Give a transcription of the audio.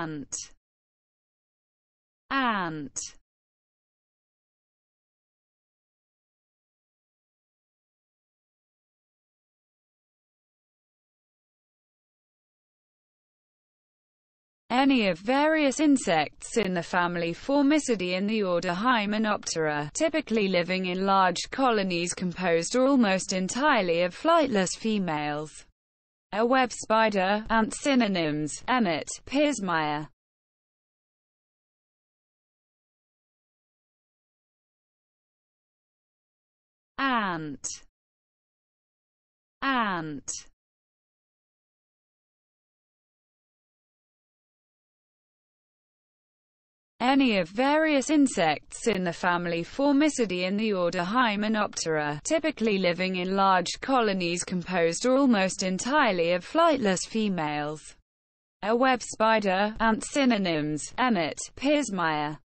ant ant any of various insects in the family Formicidae in the order Hymenoptera, typically living in large colonies composed almost entirely of flightless females. A web spider, ant synonyms, Emmet, Pismire. Ant Ant any of various insects in the family Formicidae in the order Hymenoptera, typically living in large colonies composed almost entirely of flightless females. A web spider, ant synonyms, emmet, pismire.